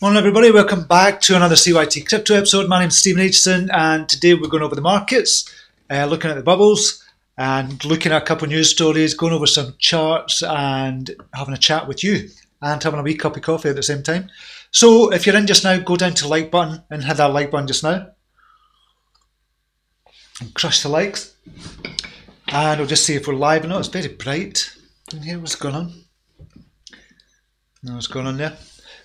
Morning, everybody. Welcome back to another CYT Crypto episode. My name is Steven Aitchison, and today we're going over the markets, uh, looking at the bubbles, and looking at a couple news stories, going over some charts, and having a chat with you, and having a wee cup of coffee at the same time. So, if you're in just now, go down to like button and hit that like button just now, and crush the likes. And we'll just see if we're live or not. It's very bright in here. What's going on? No, what's going on there?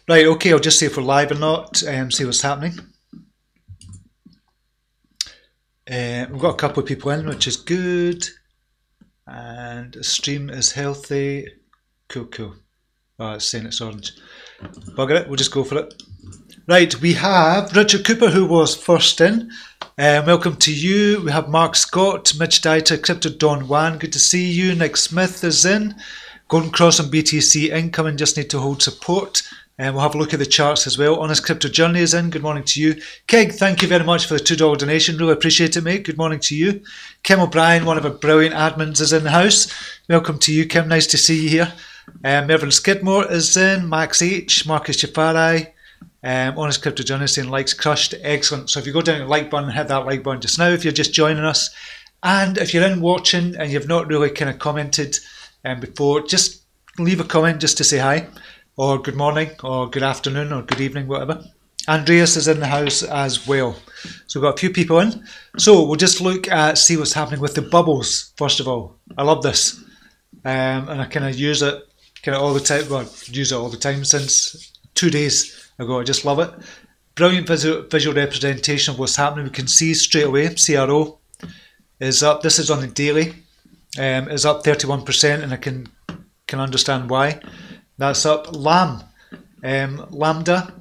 Right, okay, I'll just see if we're live or not, um, see what's happening. Uh, we've got a couple of people in, which is good. And the stream is healthy. Cool, cool. Oh, it's saying it's orange. Bugger it, we'll just go for it. Right, we have Richard Cooper, who was first in. Um, welcome to you. We have Mark Scott, Mitch Dieter, Crypto Don Juan. Good to see you. Nick Smith is in. Golden Cross and BTC incoming, just need to hold support. And we'll have a look at the charts as well. Honest Crypto Journey is in. Good morning to you. Keg, thank you very much for the $2 donation. Really appreciate it, mate. Good morning to you. Kim O'Brien, one of our brilliant admins, is in the house. Welcome to you, Kim. Nice to see you here. Um, Mervyn Skidmore is in. Max H, Marcus Jafari. Um, Honest Crypto Journey is saying likes crushed. Excellent. So if you go down to the like button, hit that like button just now if you're just joining us. And if you're in watching and you've not really kind of commented um, before, just leave a comment just to say hi or good morning, or good afternoon, or good evening, whatever. Andreas is in the house as well. So we've got a few people in. So we'll just look at, see what's happening with the bubbles, first of all. I love this. Um, and I kind of use it kind of all the time. Well, use it all the time since two days ago. I just love it. Brilliant visual, visual representation of what's happening. We can see straight away CRO is up. This is on the daily. Um, is up 31%, and I can can understand why. That's up. Lamb, um, Lambda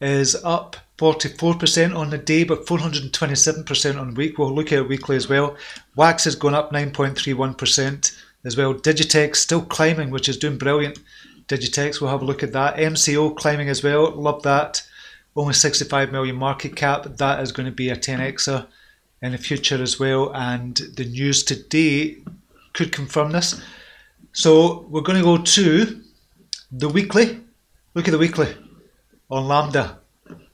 is up 44% on the day, but 427% on week. We'll look at weekly as well. Wax is going up 9.31% as well. Digitex still climbing, which is doing brilliant. Digitex, we'll have a look at that. MCO climbing as well. Love that. Only 65 million market cap. That is going to be a 10xer in the future as well. And the news today could confirm this. So we're going to go to the weekly, look at the weekly on Lambda,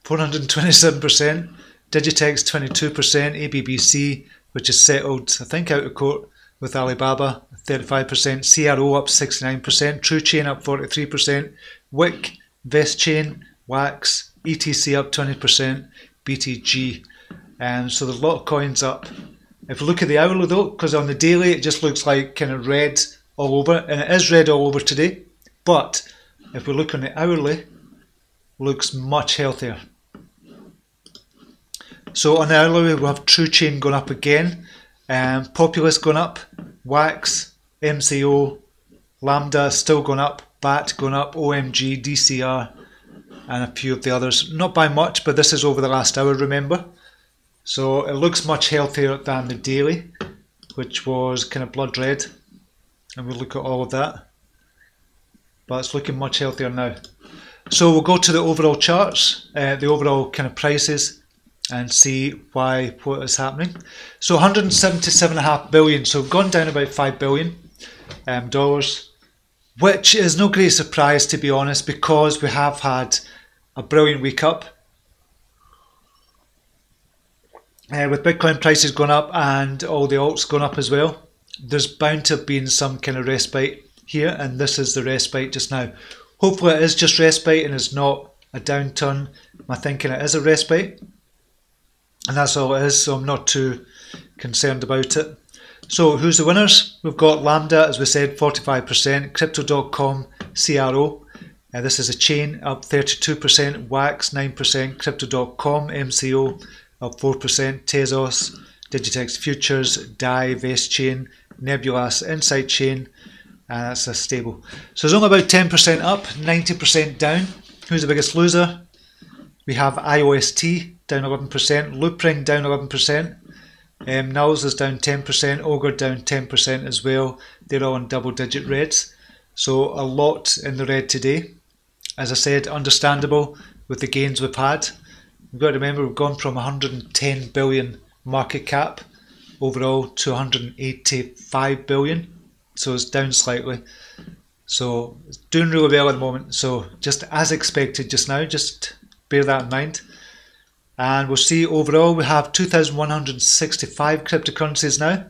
427%, Digitex 22%, ABBC, which is settled, I think, out of court with Alibaba, 35%, CRO up 69%, TrueChain up 43%, Wick, VestChain, Wax, ETC up 20%, BTG. And so there's a lot of coins up. If we look at the hourly though, because on the daily it just looks like kind of red all over, and it is red all over today. But if we look on the hourly, looks much healthier. So on the hourly, we have True Chain going up again, um, Populous going up, Wax, MCO, Lambda still going up, BAT going up, OMG, DCR, and a few of the others. Not by much, but this is over the last hour, remember? So it looks much healthier than the daily, which was kind of blood red. And we'll look at all of that but it's looking much healthier now. So we'll go to the overall charts, uh, the overall kind of prices, and see why what is happening. So 177.5 billion, so gone down about 5 billion um, dollars, which is no great surprise to be honest, because we have had a brilliant week up. Uh, with Bitcoin prices going up and all the alts going up as well, there's bound to have been some kind of respite here, and this is the respite just now. Hopefully, it is just respite and it's not a downturn. My thinking it is a respite, and that's all it is, so I'm not too concerned about it. So, who's the winners? We've got Lambda, as we said, 45%, Crypto.com, CRO. Uh, this is a chain up 32%, Wax 9%, Crypto.com, MCO up 4%, Tezos, Digitex Futures, DAI, VestChain, Nebulas, Insight Chain, and uh, that's a stable. So it's only about 10% up, 90% down. Who's the biggest loser? We have IOST down 11%, Loopring down 11%, um, NULS is down 10%, Ogre down 10% as well. They're all in double digit reds. So a lot in the red today. As I said, understandable with the gains we've had. We've got to remember we've gone from 110 billion market cap overall to 185 billion so it's down slightly. So it's doing really well at the moment. So just as expected just now, just bear that in mind. And we'll see overall we have 2,165 cryptocurrencies now.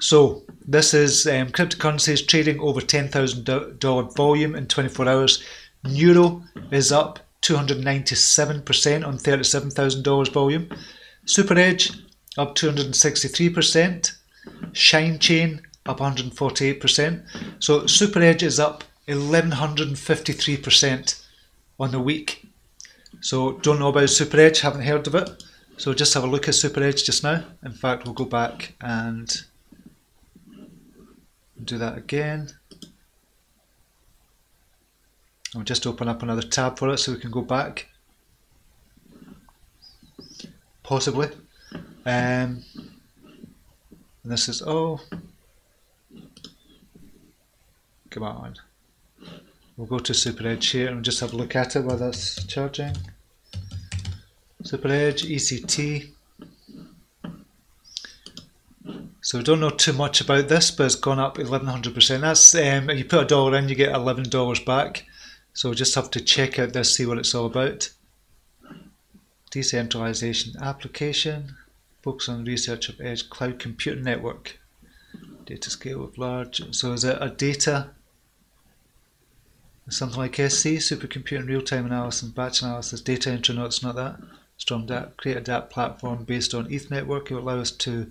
So this is um, cryptocurrencies trading over $10,000 volume in 24 hours. Neuro is up 297% on $37,000 volume. Super Edge up 263%. Shine Chain up 148%. So Super Edge is up 1153% on the week. So don't know about Super Edge, haven't heard of it. So just have a look at Super Edge just now. In fact, we'll go back and do that again. I'll just open up another tab for it so we can go back. Possibly. Um, and this is, oh, come on. We'll go to Super Edge here and just have a look at it while that's charging. Super Edge, ECT. So we don't know too much about this, but it's gone up 1100%. That's um, you put a dollar in, you get $11 back. So we'll just have to check out this, see what it's all about. Decentralization application, focus on research of edge cloud computing network. Data scale of large. So is it a data? Something like SC, supercomputing, real-time analysis, and batch analysis, data entry. No, it's not that. Strong data, create a data platform based on ETH network. It will allow us to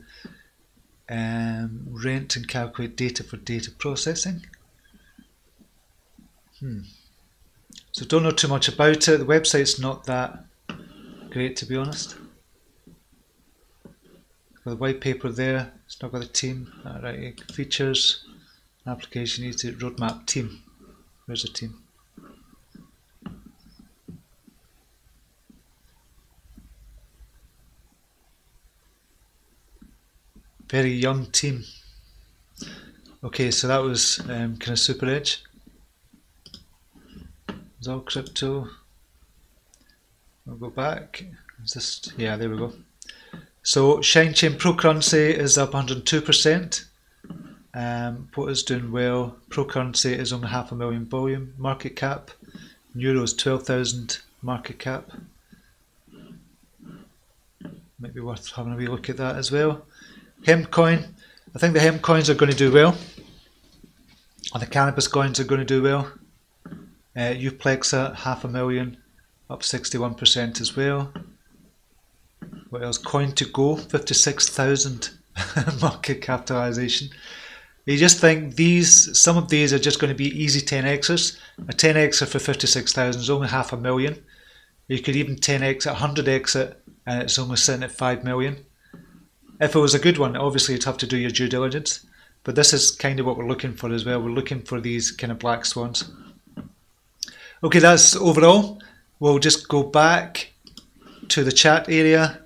um, rent and calculate data for data processing. Hmm. So don't know too much about it. The website's not that great to be honest. Got the white paper there, it's not got the team. Alright, features, application needs roadmap team. Where's the team? Very young team. Okay, so that was um, kind of super edge. It's all crypto. I'll go back. Is this? Yeah, there we go. So Shine Chain Pro currency is up 102%. Um, is doing well? Pro currency is only half a million volume market cap. euros 12,000 market cap. Might be worth having a wee look at that as well. Hemp coin. I think the hemp coins are going to do well. And the cannabis coins are going to do well. Uh, Uplexa, half a million, up 61% as well. What else? Coin to go, 56,000 market capitalization. You just think these, some of these are just going to be easy 10xers. A 10xer for 56,000 is only half a million. You could even 10x, at 100x it, and it's only sitting at 5 million. If it was a good one, obviously you'd have to do your due diligence. But this is kind of what we're looking for as well. We're looking for these kind of black swans. Okay, that's overall. We'll just go back to the chat area.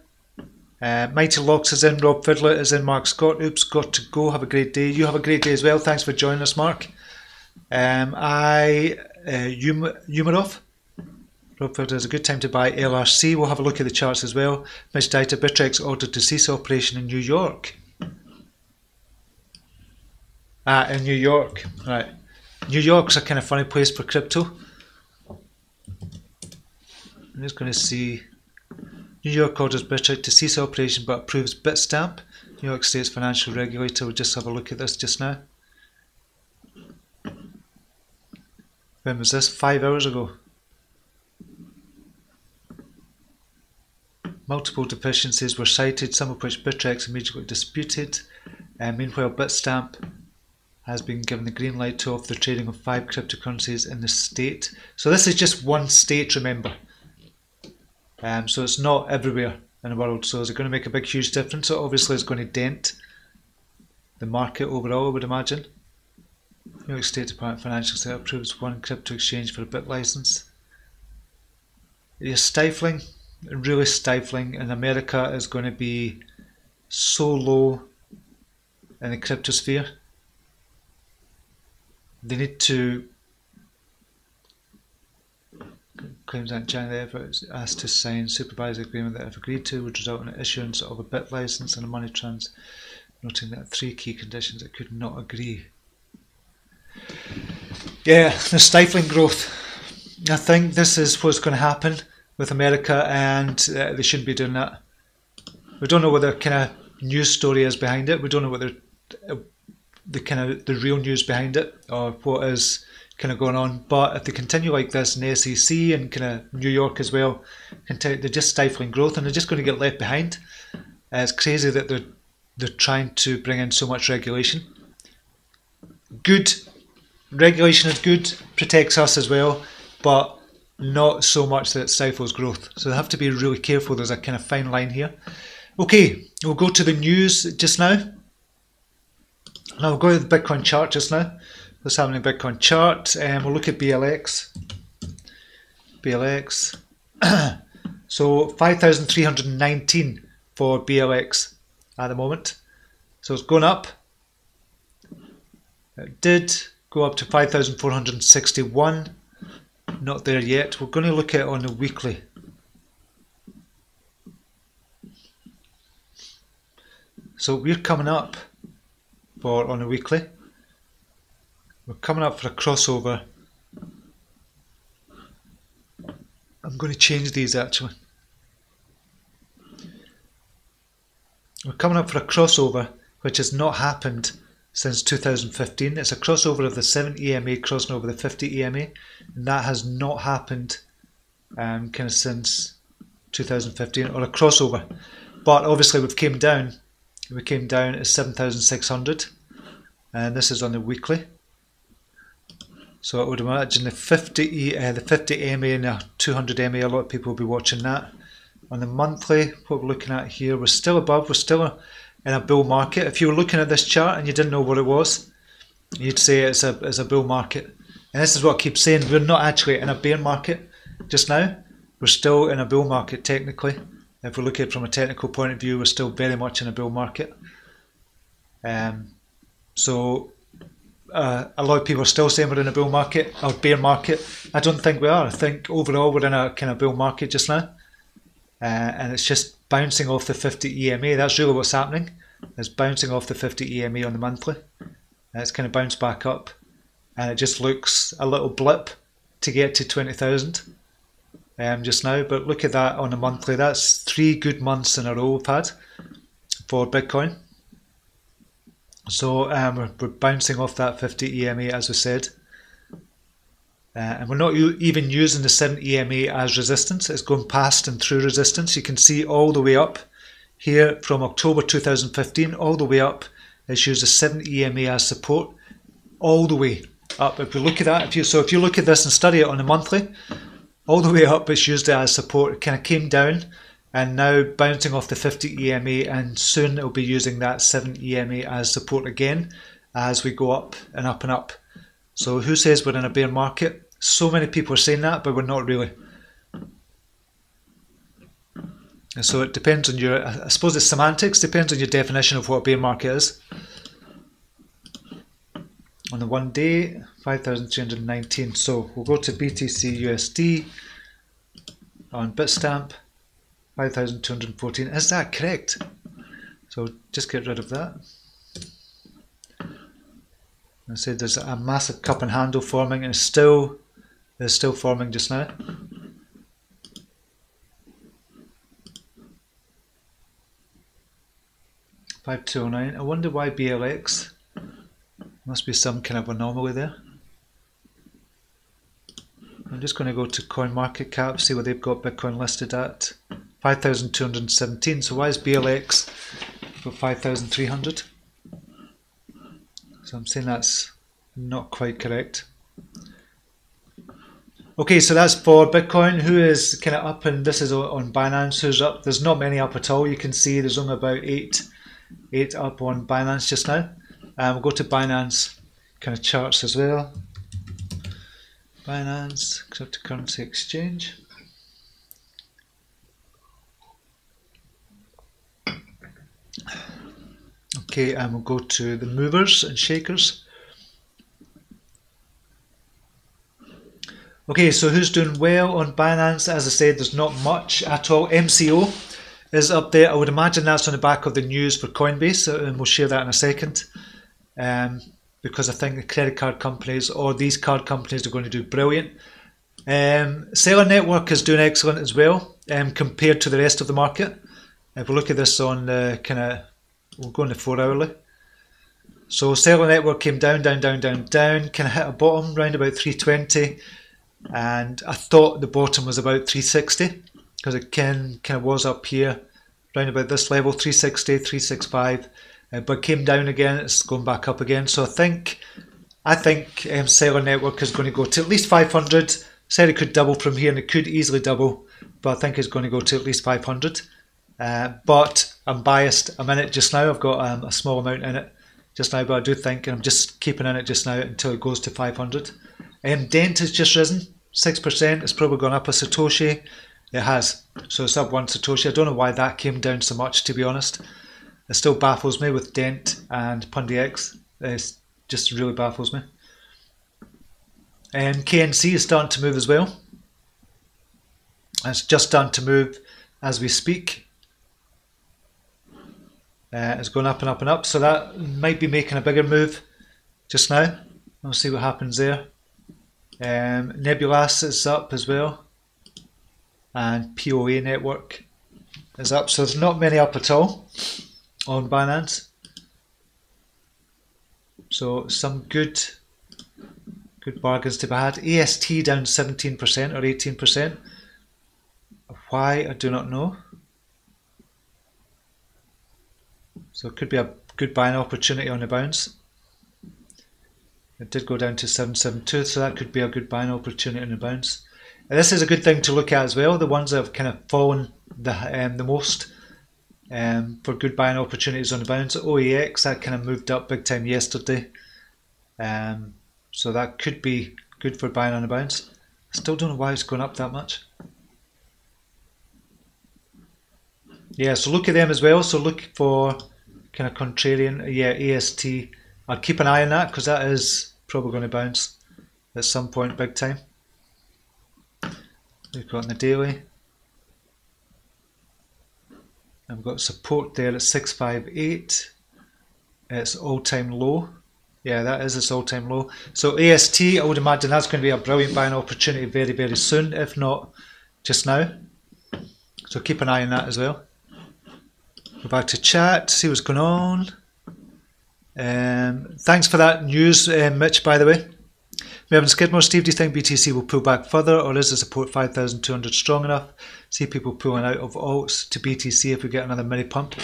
Uh, Mighty Locks is in, Rob Fiddler is in, Mark Scott. Oops, got to go. Have a great day. You have a great day as well. Thanks for joining us, Mark. Um, I, uh, Umarov. Rob Fiddler is a good time to buy LRC. We'll have a look at the charts as well. Mitch Data, Bittrex ordered to cease operation in New York. Ah, in New York. Right. New York's a kind of funny place for crypto. I'm just going to see New York orders Bittrex to cease operation but approves Bitstamp. New York State's financial regulator. We'll just have a look at this just now. When was this? Five hours ago. Multiple deficiencies were cited, some of which Bittrex immediately disputed. Uh, meanwhile, Bitstamp has been given the green light to offer the trading of five cryptocurrencies in the state. So this is just one state, remember. Um, so it's not everywhere in the world. So is it going to make a big, huge difference? So obviously it's going to dent the market overall, I would imagine. New York State Department Financial State approves one crypto exchange for a BitLicense. It is stifling, really stifling, and America is going to be so low in the crypto sphere. They need to claims that therefore is asked to sign supervisory agreement that if agreed to would result in the issuance of a BitLicense and a money trans, noting that three key conditions it could not agree. Yeah, the stifling growth. I think this is what's going to happen. with America, and uh, they shouldn't be doing that. We don't know what the kind of news story is behind it. We don't know what the uh, the kind of the real news behind it or what is kind of going on. But if they continue like this in the SEC and kind of New York as well, they're just stifling growth and they're just going to get left behind. Uh, it's crazy that they're they're trying to bring in so much regulation. Good regulation is good, protects us as well, but not so much that it stifles growth. So they have to be really careful. There's a kind of fine line here. Okay, we'll go to the news just now. Now we'll go to the Bitcoin chart just now. What's happening in Bitcoin chart? And um, we'll look at BLX. BLX. so 5,319 for BLX at the moment. So it's going up. It did go up to 5,461. Not there yet. We're going to look at it on a weekly. So we're coming up for on a weekly. We're coming up for a crossover. I'm going to change these actually. We're coming up for a crossover which has not happened since 2015. It's a crossover of the 70 EMA crossing over the 50 EMA, and that has not happened um, kind of since 2015 or a crossover. But obviously we've came down. We came down at 7,600, and this is on the weekly. So I would imagine the 50 uh, the 50 MA and the 200 MA, a lot of people will be watching that. On the monthly, what we're looking at here, we're still above, we're still in a bull market. If you were looking at this chart and you didn't know what it was, you'd say it's a, it's a bull market. And this is what I keep saying, we're not actually in a bear market just now. We're still in a bull market technically. If we look at it from a technical point of view, we're still very much in a bull market. Um, so uh, a lot of people are still saying we're in a bull market or bear market. I don't think we are. I think overall we're in a kind of bull market just now, uh, and it's just bouncing off the 50 EMA. That's really what's happening. It's bouncing off the 50 EMA on the monthly. And it's kind of bounced back up, and it just looks a little blip to get to 20,000 um, just now. But look at that on a monthly. That's three good months in a row we've had for Bitcoin. So um, we're, bouncing off that 50 EMA as we said. Uh, and we're not even using the 7 EMA as resistance. It's going past and through resistance. You can see all the way up here from October 2015 all the way up. It's used the 7 EMA as support all the way up. If you look at that, if you so if you look at this and study it on a monthly, all the way up it's used as support. It kind of came down and now bouncing off the 50 EMA and soon it'll be using that 7 EMA as support again as we go up and up and up. So who says we're in a bear market? So many people are saying that, but we're not really. And so it depends on your, I suppose it's semantics, depends on your definition of what a bear market is. On the one day, 5,319. So we'll go to BTC USD on Bitstamp. 5214. Is that correct? So just get rid of that. I said there's a massive cup and handle forming and it's still it's still forming just now. Five two oh nine. I wonder why BLX. Must be some kind of anomaly there. I'm just going to go to CoinMarketCap, see what they've got Bitcoin listed at. 5,217. So why is BLX for 5,300? So I'm saying that's not quite correct. Okay, so that's for Bitcoin. Who is kind of up? And this is on Binance. Who's up? There's not many up at all. You can see there's only about eight, eight up on Binance just now. Um, we'll go to Binance kind of charts as well. Binance cryptocurrency exchange. Okay, and we'll go to the movers and shakers. Okay, so who's doing well on Binance? As I said, there's not much at all. MCO is up there. I would imagine that's on the back of the news for Coinbase, uh, and we'll share that in a second. Um, because I think the credit card companies or these card companies are going to do brilliant. Um, Celer Network is doing excellent as well um, compared to the rest of the market. If we look at this on the kind of, we'll go on the four hourly. So Celer Network came down, down, down, down, down, kind of hit a bottom around about 320, and I thought the bottom was about 360 because it can kind of was up here, around about this level, 360, 365, uh, but came down again. It's going back up again. So I think, I think um, Celer Network is going to go to at least 500. Said it could double from here, and it could easily double, but I think it's going to go to at least 500. Uh, but I'm biased. I'm in it just now. I've got um, a small amount in it just now, but I do think, and I'm just keeping in it just now until it goes to 500. Um, Dent has just risen 6%. It's probably gone up a Satoshi. It has. So it's up one Satoshi. I don't know why that came down so much, to be honest. It still baffles me with Dent and PundiX. It just really baffles me. Um, KNC is starting to move as well. It's just starting to move as we speak. Uh, it's going up and up and up, so that might be making a bigger move just now. We'll see what happens there. Um, Nebulas is up as well, and POA network is up. So there's not many up at all on Binance. So some good good bargains to be had. EST down 17% or 18%. Why I do not know. So it could be a good buying opportunity on the bounce. It did go down to 772, so that could be a good buying opportunity on the bounce. And this is a good thing to look at as well. The ones that have kind of fallen the um, the most um, for good buying opportunities on the bounce. OEX that kind of moved up big time yesterday, um, so that could be good for buying on the bounce. I still don't know why it's going up that much. Yeah, so look at them as well. So look for kind of contrarian. Yeah, AST. I'll keep an eye on that because that is probably going to bounce at some point big time. We've got in the daily. We've got support there at 658. It's all time low. Yeah, that is its all time low. So AST, I would imagine that's going to be a brilliant buying opportunity very, very soon, if not just now. So keep an eye on that as well. Back to chat, see what's going on. Um, thanks for that news, uh, Mitch, by the way. We haven't Skidmore. Steve, do you think BTC will pull back further or is the support 5,200 strong enough? See people pulling out of alts to BTC if we get another mini pump.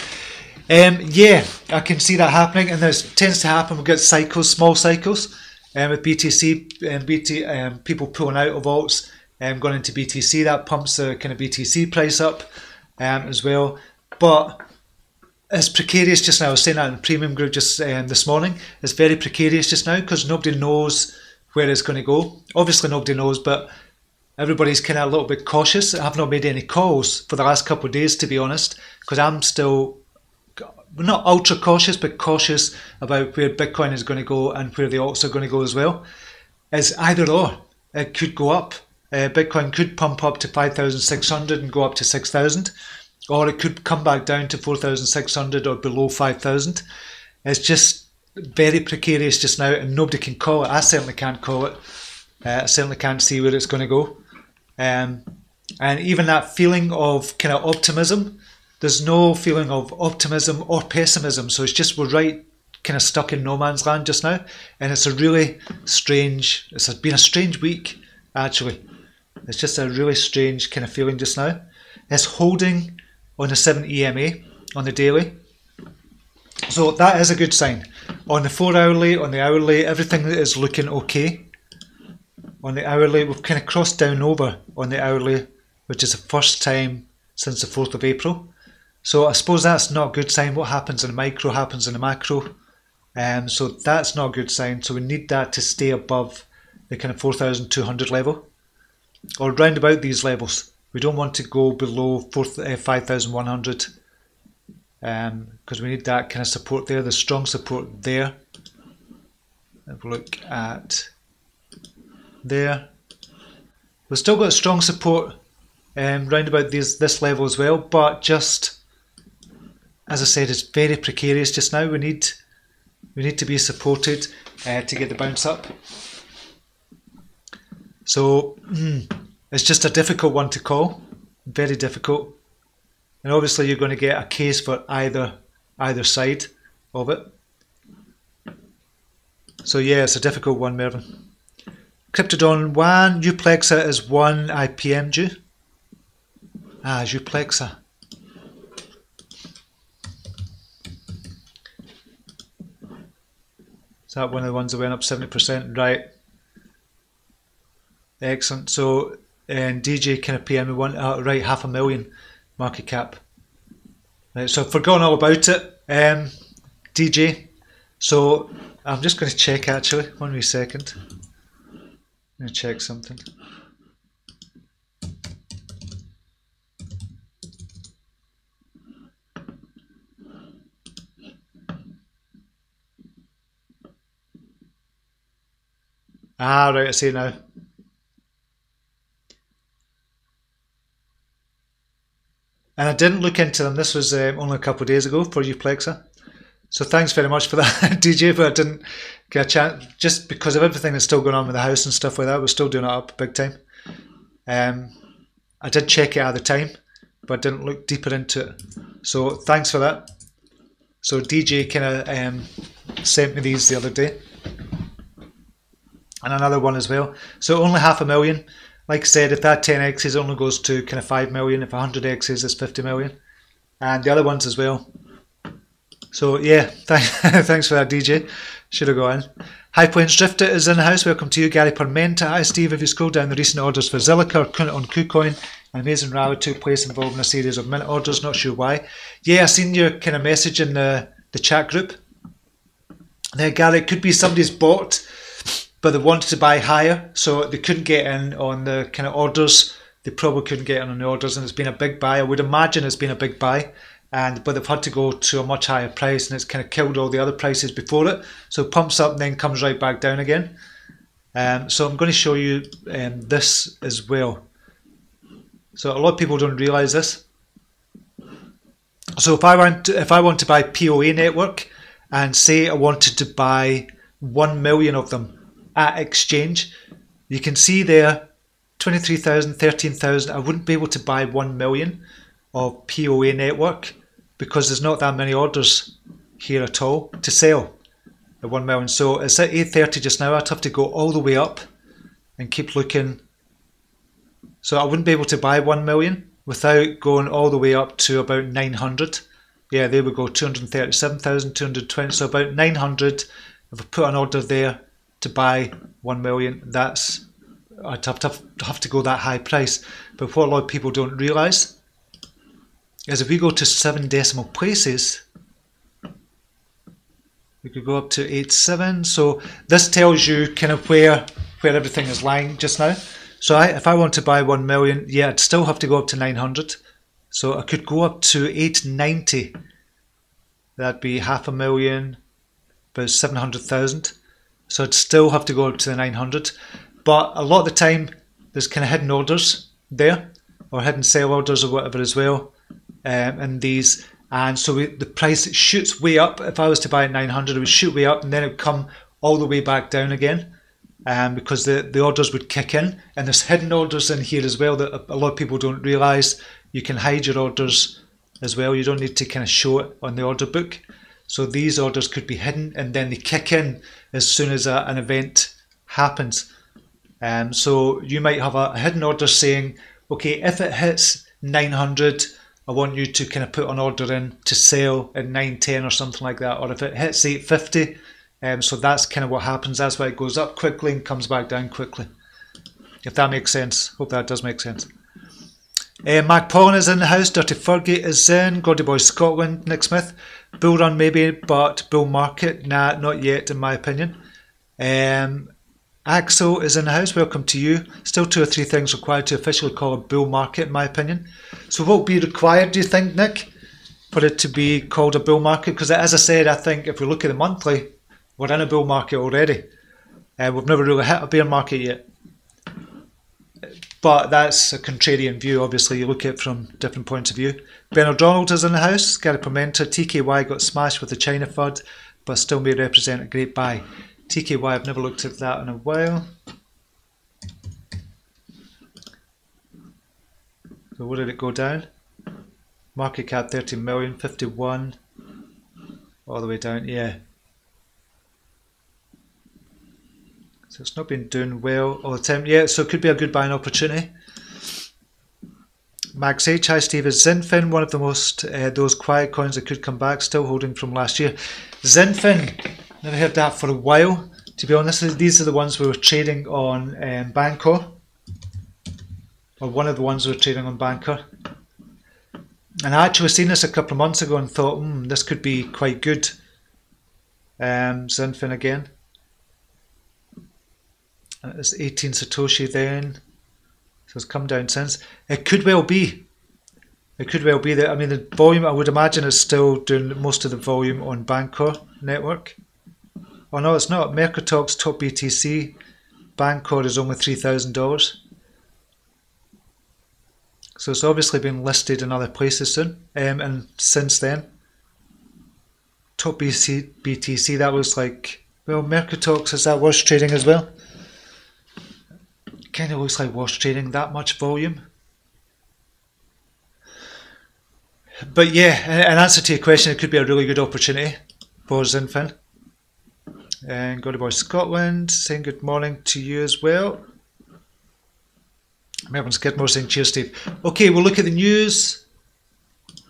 Um, yeah, I can see that happening and this tends to happen. We get cycles, small cycles um, with BTC and um, BT, um, people pulling out of alts and um, going into BTC. That pumps the kind of BTC price up um, as well. But it's precarious just now. I was saying that in premium group just um, this morning. It's very precarious just now because nobody knows where it's going to go. Obviously, nobody knows, but everybody's kind of a little bit cautious. I've not made any calls for the last couple of days, to be honest, because I'm still not ultra cautious, but cautious about where Bitcoin is going to go and where the alts are going to go as well. It's either or. It could go up. Uh, Bitcoin could pump up to 5,600 and go up to 6,000 or it could come back down to 4,600 or below 5,000. It's just very precarious just now, and nobody can call it. I certainly can't call it. Uh, I certainly can't see where it's going to go. Um, and even that feeling of kind of optimism, there's no feeling of optimism or pessimism. So it's just we're right kind of stuck in no man's land just now, and it's a really strange. It's been a strange week actually. It's just a really strange kind of feeling just now. It's holding on the 7 EMA on the daily. So that is a good sign. On the 4 hourly, on the hourly, everything is looking okay. On the hourly, we've kind of crossed down over on the hourly, which is the first time since the 4th of April. So I suppose that's not a good sign. What happens in the micro happens in the macro. Um, so that's not a good sign. So we need that to stay above the kind of 4,200 level or round about these levels. We don't want to go below 4, uh, 5,100 because um, we need that kind of support there, the strong support there. If we look at there. We've still got strong support um, round about these, this level as well, but just as I said, it's very precarious just now. We need we need to be supported uh, to get the bounce up. So it's just a difficult one to call, very difficult. And obviously you're going to get a case for either either side of it. So yeah, it's a difficult one, Mervyn. Crypto Don Juan, Uplexa is 1 IPM due. Ah, Uplexa. Is that one of the ones that went up 70%? Right. Excellent. So, and DJ kind of PM one, uh, right, half a million market cap. Right, so I've forgotten all about it. Um, DJ. So I'm just going to check actually. One wee second. I'm going to check something. Ah, right, I see now. And I didn't look into them. This was um, only a couple of days ago for Uplexa. So thanks very much for that, DJ. But I didn't get a chance just because of everything that's still going on with the house and stuff like that. We're still doing it up big time. Um, I did check it at the time, but I didn't look deeper into it. So thanks for that. So DJ kind of um, sent me these the other day and another one as well. So only half a million. Like I said, if that 10x's only goes to kind of 5 million, if 100x's is 50 million. And the other ones as well. So yeah, thanks for that DJ. Should have gone. High Points Drifter is in the house. Welcome to you, Gary Pimenta. Hi Steve, if you scroll down the recent orders for Zilliqa on KuCoin, an amazing rally took place involving a series of minute orders, not sure why. Yeah, I seen your kind of message in the, the chat group. There, Gary, it could be somebody's bought but they wanted to buy higher, so they couldn't get in on the kind of orders. They probably couldn't get in on the orders, and it's been a big buy. I would imagine it's been a big buy, and but they've had to go to a much higher price, and it's kind of killed all the other prices before it. So it pumps up and then comes right back down again. Um, so I'm going to show you um, this as well. So a lot of people don't realise this. So if I want to, if I want to buy POA network, and say I wanted to buy one million of them at exchange. You can see there 23,000, 13,000. I wouldn't be able to buy 1 million of POA network because there's not that many orders here at all to sell at 1 million. So it's at 830 just now. I'd have to go all the way up and keep looking. So I wouldn't be able to buy 1 million without going all the way up to about 900. Yeah, there we go, 237,220. So about 900. If I put an order there, to buy one million, that's I'd have to, have to go that high price. But what a lot of people don't realise is if we go to seven decimal places, we could go up to eight seven. So this tells you kind of where where everything is lying just now. So I, if I want to buy one million, yeah, I'd still have to go up to nine hundred. So I could go up to eight ninety. That'd be half a million, about seven hundred thousand. So I'd still have to go up to the 900. But a lot of the time, there's kind of hidden orders there, or hidden sale orders or whatever as well, um, in these. And so we, the price shoots way up. If I was to buy at 900, it would shoot way up and then it would come all the way back down again. Um, because the, the orders would kick in. And there's hidden orders in here as well that a lot of people don't realise. You can hide your orders as well. You don't need to kind of show it on the order book. So these orders could be hidden and then they kick in as soon as a, an event happens. Um, so you might have a hidden order saying, okay, if it hits 900, I want you to kind of put an order in to sell at 910 or something like that. Or if it hits 850, um, so that's kind of what happens. That's why it goes up quickly and comes back down quickly. If that makes sense. Hope that does make sense. Uh, Mac Pollen is in the house. Dirty Fergie is in. Goddy Boy Scotland. Nick Smith. Bull run maybe, but bull market, nah, not yet in my opinion. Um, Axel is in the house. Welcome to you. Still two or three things required to officially call a bull market, in my opinion. So, what would be required, do you think, Nick, for it to be called a bull market? Because, as I said, I think if we look at the monthly, we're in a bull market already. Uh, we've never really hit a bear market yet. But that's a contrarian view. Obviously, you look at it from different points of view. Ben O'Donnell is in the house. Gary Pimenta. TKY got smashed with the China FUD, but still may represent a great buy. TKY, I've never looked at that in a while. So what did it go down? Market cap 30 million, 51, all the way down, yeah. So it's not been doing well all the time. Yeah, so it could be a good buying opportunity. Max H, hi Steve, is XinFin one of the most, uh, those quiet coins that could come back, still holding from last year? XinFin, never heard that for a while. To be honest, these are the ones we were trading on um, Bancor, or one of the ones we were trading on Bancor. And I actually seen this a couple of months ago and thought, hmm, this could be quite good. Um, XinFin again. It's 18 Satoshi then. So it's come down since. It could well be. It could well be that, I mean, the volume, I would imagine, is still doing most of the volume on Bancor network. Oh no, it's not. Mercatox top BTC. Bancor is only $3,000. So it's obviously been listed in other places soon. Um, and since then, top BC, BTC, that was like, well, Mercatox, is that worth trading as well? Kind of looks like wash trading that much volume. But yeah, in answer to your question, it could be a really good opportunity for XinFin. And Goldy Boy Scotland saying good morning to you as well. Mervyn Skidmore saying cheers, Steve. Okay, we'll look at the news.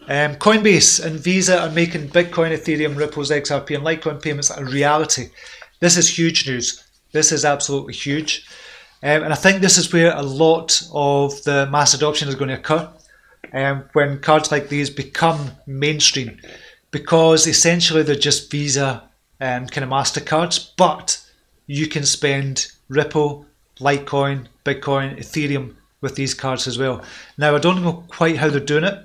Um, Coinbase and Visa are making Bitcoin, Ethereum, Ripple's XRP, and Litecoin payments a reality. This is huge news. This is absolutely huge. Um, and I think this is where a lot of the mass adoption is going to occur um, when cards like these become mainstream because essentially they're just Visa and um, kind of MasterCards, but you can spend Ripple, Litecoin, Bitcoin, Ethereum with these cards as well. Now, I don't know quite how they're doing it,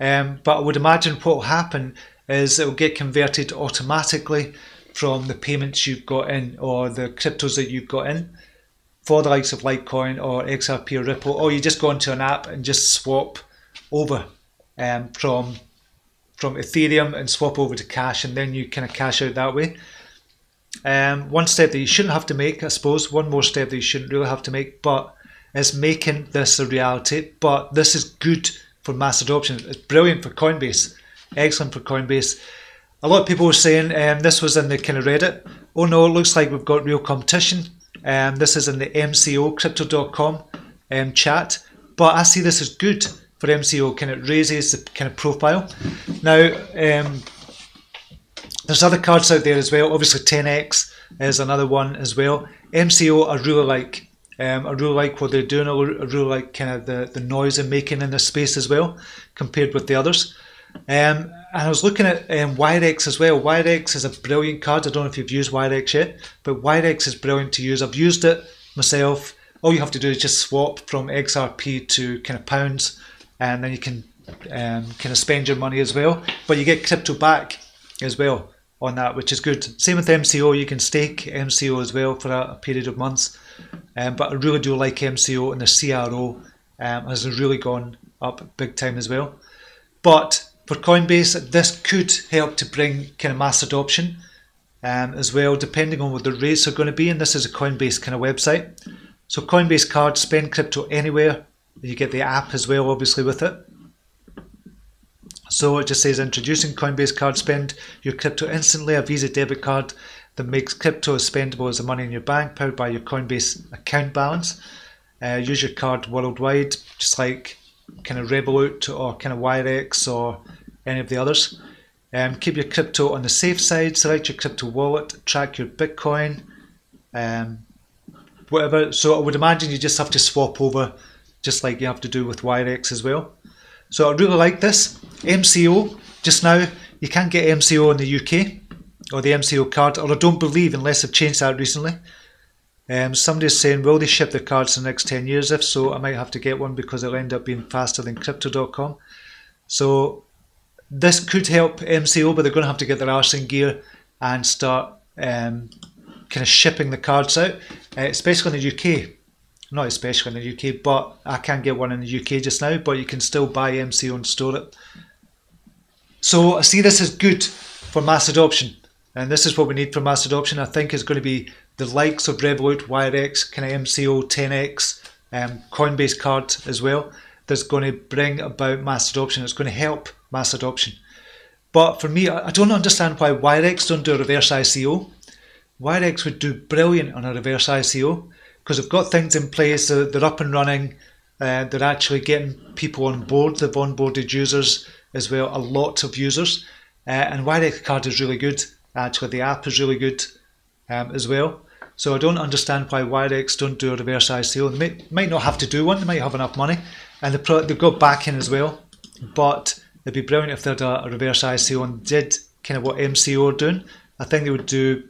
um, but I would imagine what will happen is it will get converted automatically from the payments you've got in or the cryptos that you've got in for the likes of Litecoin or XRP or Ripple, or you just go into an app and just swap over um, from from Ethereum and swap over to cash, and then you kind of cash out that way. Um, one step that you shouldn't have to make, I suppose, one more step that you shouldn't really have to make, but is making this a reality. But this is good for mass adoption. It's brilliant for Coinbase, excellent for Coinbase. A lot of people were saying um, this was in the kind of Reddit. Oh no, it looks like we've got real competition. Um, this is in the MCO crypto.com um, chat, but I see this as good for MCO. Kind of raises the kind of profile. Now, um, there's other cards out there as well. Obviously, TenX is another one as well. MCO, I really like. Um, I really like what they're doing. I really like kind of the, the noise they're making in this space as well, compared with the others. Um, I was looking at um, WireX as well. WireX is a brilliant card. I don't know if you've used WireX yet, but WireX is brilliant to use. I've used it myself. All you have to do is just swap from XRP to kind of pounds, and then you can um, kind of spend your money as well. But you get crypto back as well on that, which is good. Same with MCO. You can stake MCO as well for a, a period of months. Um, but I really do like MCO, and the CRO um, has really gone up big time as well. But for Coinbase, this could help to bring kind of mass adoption um, as well, depending on what the rates are going to be. And this is a Coinbase kind of website. So Coinbase card, spend crypto anywhere. You get the app as well, obviously, with it. So it just says introducing Coinbase card, spend your crypto instantly. A Visa debit card that makes crypto as spendable as the money in your bank, powered by your Coinbase account balance. Uh, use your card worldwide, just like kind of Revolut or kind of Wirex or any of the others. Um, keep your crypto on the safe side. Select your crypto wallet. Track your Bitcoin. Um, whatever. So I would imagine you just have to swap over, just like you have to do with Wirex as well. So I really like this MCO. Just now, you can't get MCO in the UK or the MCO card, or I don't believe unless they've changed that recently. Um, somebody's saying, will they ship the cards in the next 10 years? If so, I might have to get one because it'll end up being faster than crypto.com. So this could help MCO, but they're going to have to get their arse in gear and start um, kind of shipping the cards out, uh, especially in the UK. Not especially in the UK, but I can't get one in the UK just now, but you can still buy MCO and store it. So I see this as good for mass adoption. And this is what we need for mass adoption. I think is going to be the likes of Revolut, Wirex, kind of MCO, TenX, um, Coinbase card as well. that's going to bring about mass adoption. It's going to help mass adoption. But for me, I don't understand why Wirex don't do a reverse ICO. Wirex would do brilliant on a reverse ICO because they've got things in place, they're up and running, uh, they're actually getting people on board, they've onboarded users as well, a lot of users. Uh, and Wirex card is really good. Actually, the app is really good um, as well. So I don't understand why Wirex don't do a reverse ICO. They may, might not have to do one, they might have enough money, and they they've got backing as well. But it'd be brilliant if they had a, a reverse ICO and did kind of what MCO are doing. I think they would do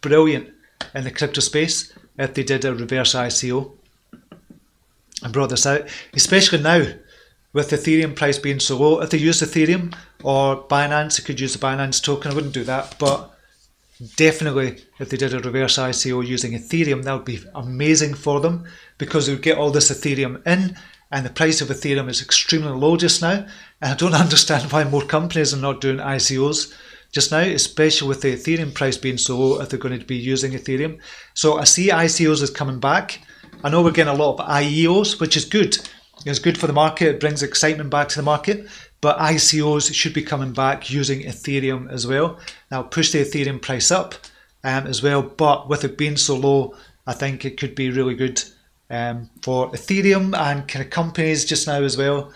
brilliant in the crypto space if they did a reverse ICO and brought this out, especially now with the Ethereum price being so low. If they use Ethereum or Binance, they could use the Binance token. I wouldn't do that, but definitely if they did a reverse ICO using Ethereum, that would be amazing for them because they would get all this Ethereum in and the price of Ethereum is extremely low just now. And I don't understand why more companies are not doing ICOs just now, especially with the Ethereum price being so low if they're going to be using Ethereum. So I see ICOs is coming back. I know we're getting a lot of IEOs, which is good. It's good for the market, it brings excitement back to the market. But ICOs should be coming back using Ethereum as well. Now push the Ethereum price up um, as well, but with it being so low, I think it could be really good um, for Ethereum and kind of companies just now as well.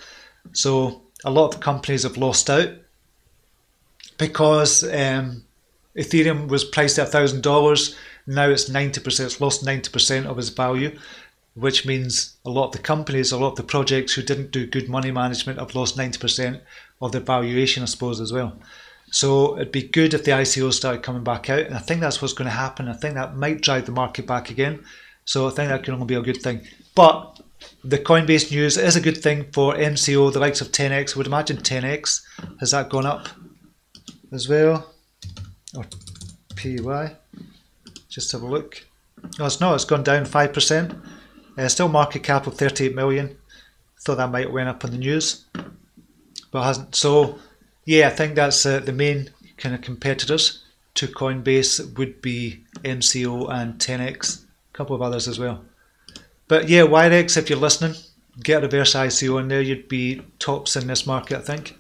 So a lot of companies have lost out because um, Ethereum was priced at thousand dollars. Now it's ninety percent. It's lost ninety percent of its value, which means a lot of the companies, a lot of the projects who didn't do good money management have lost ninety percent of their valuation, I suppose, as well. So it'd be good if the ICOs started coming back out, and I think that's what's going to happen. I think that might drive the market back again. So I think that can only be a good thing. But the Coinbase news is a good thing for MCO, the likes of TenX. I would imagine TenX has that gone up as well, or PY. Just have a look. Oh, it's no, it's gone down five percent. Uh, still market cap of 38 million. Thought that might went up on the news, but hasn't. So yeah, I think that's uh, the main kind of competitors to Coinbase would be MCO and TenX couple of others as well. But yeah, Wirex, if you're listening, get a reverse ICO in there. You'd be tops in this market, I think.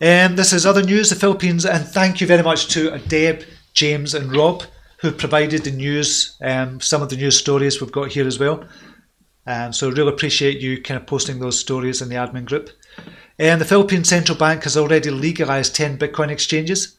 Um, this is other news, the Philippines, and thank you very much to Deb, James, and Rob who provided the news, um, some of the news stories we've got here as well. Um, so really appreciate you kind of posting those stories in the admin group. And the Philippine Central Bank has already legalized 10 Bitcoin exchanges.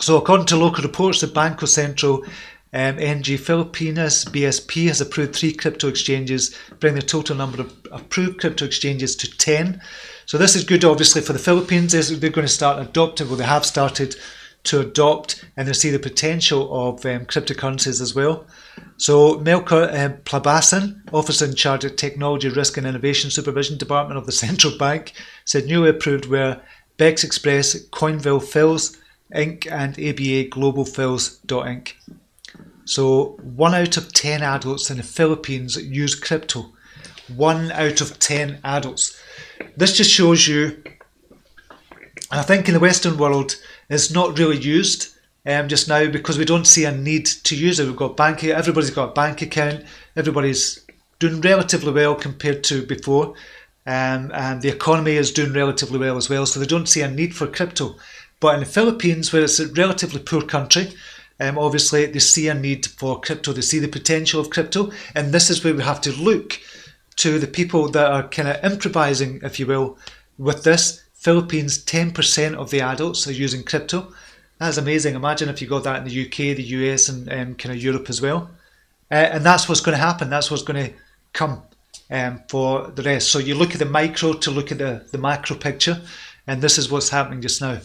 So according to local reports, the Bangko Sentral um, ng Pilipinas BSP has approved three crypto exchanges, bringing the total number of approved crypto exchanges to 10. So this is good, obviously, for the Philippines. They're going to start adopting, well, they have started to adopt, and they see the potential of um, cryptocurrencies as well. So Melchor um, Plabasan, Officer in Charge of Technology, Risk and Innovation Supervision Department of the Central Bank, said newly approved were Bex Express, Coinville Phils, Inc. and ABA Global Phils Inc. So, one out of 10 adults in the Philippines use crypto. One out of 10 adults. This just shows you, I think in the Western world, it's not really used um, just now because we don't see a need to use it. We've got bank, everybody's got a bank account, everybody's doing relatively well compared to before, um, and the economy is doing relatively well as well, so they don't see a need for crypto. But in the Philippines, where it's a relatively poor country, um, obviously they see a need for crypto, they see the potential of crypto, and this is where we have to look to the people that are kind of improvising, if you will, with this. Philippines, 10% of the adults are using crypto. That's amazing. Imagine if you got that in the UK, the US, and um, kind of Europe as well. Uh, and that's what's going to happen. That's what's going to come um, for the rest. So you look at the micro to look at the, the macro picture, and this is what's happening just now.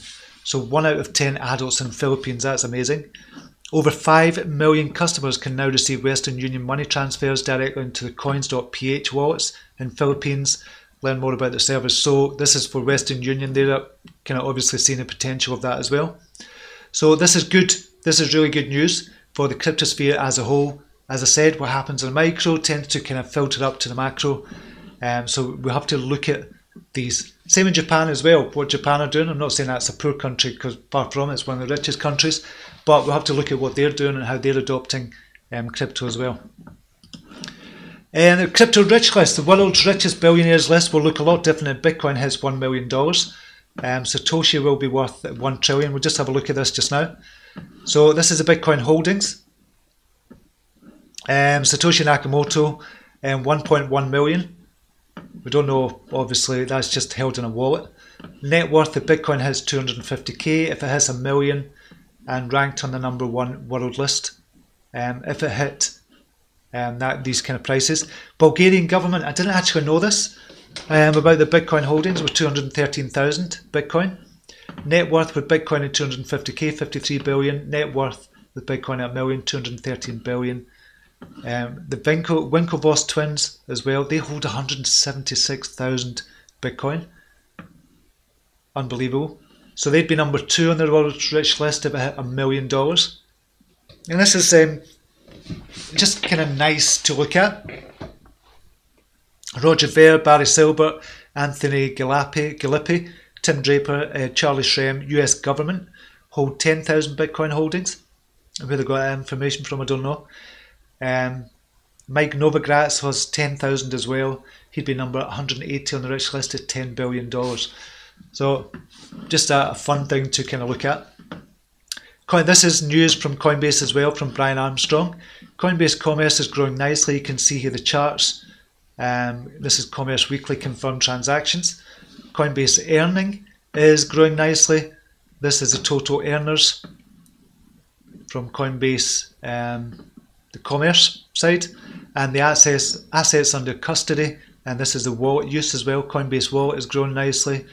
So one out of 10 adults in Philippines, that's amazing. Over 5 million customers can now receive Western Union money transfers directly into the coins.ph wallets in Philippines. Learn more about the service. So this is for Western Union. They're kind of obviously seeing the potential of that as well. So this is good. This is really good news for the cryptosphere as a whole. As I said, what happens in the micro tends to kind of filter up to the macro. Um, so we have to look at these. Same in Japan as well. What Japan are doing. I'm not saying that's a poor country because far from it, it's one of the richest countries. But we have to look at what they're doing and how they're adopting um, crypto as well. And the crypto rich list, the world's richest billionaires list, will look a lot different if Bitcoin hits $1 million. Um, Satoshi will be worth 1 trillion. We'll just have a look at this just now. So this is the Bitcoin holdings. Um, Satoshi Nakamoto, um, 1.1 million. We don't know, obviously, that's just held in a wallet. Net worth of Bitcoin has 250k. If it has a million and ranked on the number one world list, um, if it hit um, that these kind of prices, Bulgarian government. I didn't actually know this um, about the Bitcoin holdings with 213,000 Bitcoin. Net worth with Bitcoin at 250k, 53 billion. Net worth with Bitcoin at a million, 213 billion. Um, the Winkle, Winklevoss twins as well, they hold 176,000 Bitcoin. Unbelievable. So they'd be number two on the world's rich list if a million dollars. And this is um, just kind of nice to look at. Roger Ver, Barry Silbert, Anthony Gillespie Tim Draper, uh, Charlie Shrem, US government hold 10,000 Bitcoin holdings. Where they got that information from, I don't know. Um, Mike Novogratz has 10,000 as well. He'd be number 180 on the rich list at $10 billion. So, just a, a fun thing to kind of look at. Coin, this is news from Coinbase as well, from Brian Armstrong. Coinbase Commerce is growing nicely. You can see here the charts. Um, this is Commerce Weekly confirmed transactions. Coinbase earning is growing nicely. This is the total earners from Coinbase, um, the commerce side, and the assets assets under custody. And this is the wallet use as well. Coinbase wallet is growing nicely,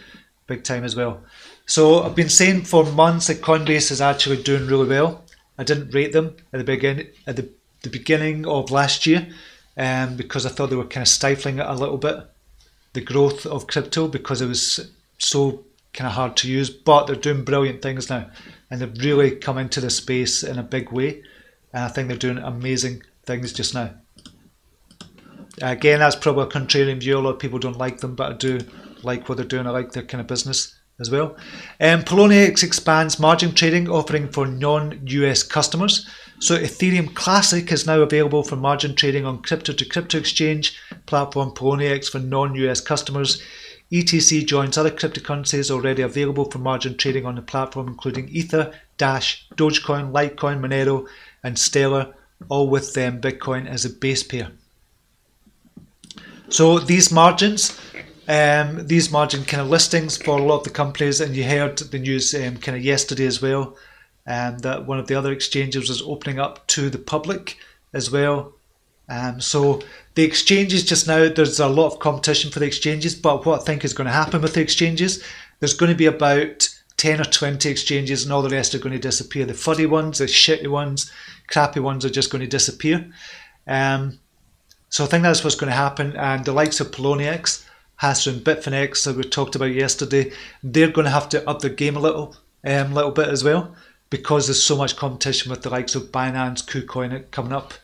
big time as well. So I've been saying for months that Coinbase is actually doing really well. I didn't rate them at the beginning at the, the beginning of last year um, because I thought they were kind of stifling it a little bit, the growth of crypto because it was so kind of hard to use. But they're doing brilliant things now, and they've really come into the space in a big way. And I think they're doing amazing things just now. Again, that's probably a contrarian view. A lot of people don't like them, but I do like what they're doing. I like their kind of business as well. Um, Poloniex expands margin trading offering for non-US customers. So Ethereum Classic is now available for margin trading on crypto to crypto exchange platform Poloniex for non-US customers. ETC joins other cryptocurrencies already available for margin trading on the platform, including Ether, Dash, Dogecoin, Litecoin, Monero, and Stellar, all with um, Bitcoin as a base pair. So these margins um, these margin kind of listings for a lot of the companies, and you heard the news um, kind of yesterday as well, um, that one of the other exchanges was opening up to the public as well. Um, so the exchanges just now, there's a lot of competition for the exchanges, but what I think is going to happen with the exchanges, there's going to be about 10 or 20 exchanges, and all the rest are going to disappear. The fuddy ones, the shitty ones, crappy ones are just going to disappear. Um, so I think that's what's going to happen, and the likes of Poloniex Hasser and Bitfinex that we talked about yesterday, they're going to have to up their game a little, um, little bit as well, because there's so much competition with the likes of Binance, KuCoin coming up,